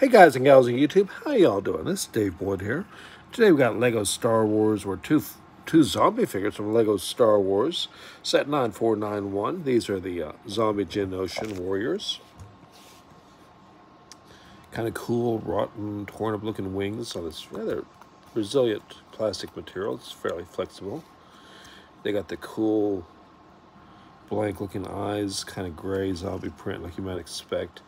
Hey guys and gals on YouTube, how y'all doing? This is Dave Boyd here. Today we've got Lego Star Wars, or two two zombie figures from Lego Star Wars, set 9491. These are the uh, zombie Geonosian warriors. Kind of cool, rotten, torn up looking wings on this rather resilient plastic material. It's fairly flexible. They got the cool blank looking eyes, kind of gray zombie print like you might expect.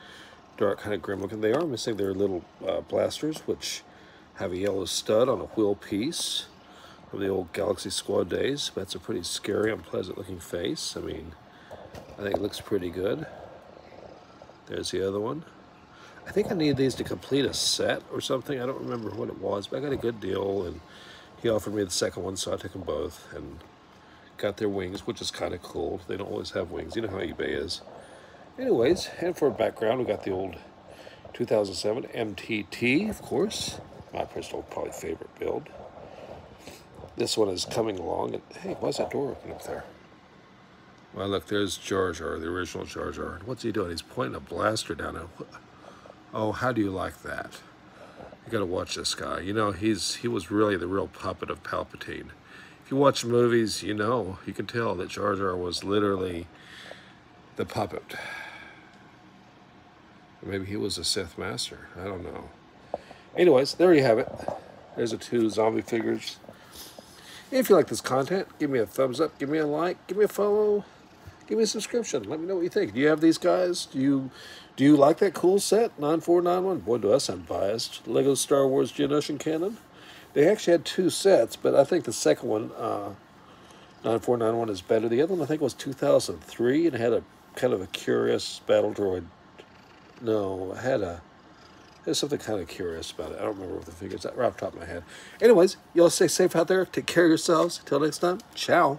Dark, kind of grim looking. They are missing their little uh, blasters, which have a yellow stud on a wheel piece from the old Galaxy Squad days. That's a pretty scary, unpleasant looking face. I mean, I think it looks pretty good. There's the other one. I think I need these to complete a set or something. I don't remember what it was, but I got a good deal, and he offered me the second one, so I took them both. And got their wings, which is kind of cool. They don't always have wings. You know how eBay is. Anyways, and for background, we got the old 2007 MTT, of course. My personal, probably favorite build. This one is coming along. And, hey, why's that door open up there? Well, look, there's Jar Jar, the original Jar Jar. What's he doing? He's pointing a blaster down at Oh, how do you like that? You got to watch this guy. You know, he's he was really the real puppet of Palpatine If you watch movies, you know, you can tell that Jar Jar was literally the puppet. Maybe he was a Sith master. I don't know. Anyways, there you have it. There's the two zombie figures. If you like this content, give me a thumbs up, give me a like, give me a follow, give me a subscription. Let me know what you think. Do you have these guys? Do you do you like that cool set? 9491? Boy, do I sound biased. Lego Star Wars Geonosian Cannon? They actually had two sets, but I think the second one, uh, 9491, is better. The other one, I think, was 2003 and had a kind of a curious battle droid. No, I had a. There's something kind of curious about it. I don't remember what the figures right off the top of my head. Anyways, y'all stay safe out there. Take care of yourselves. Until next time, ciao.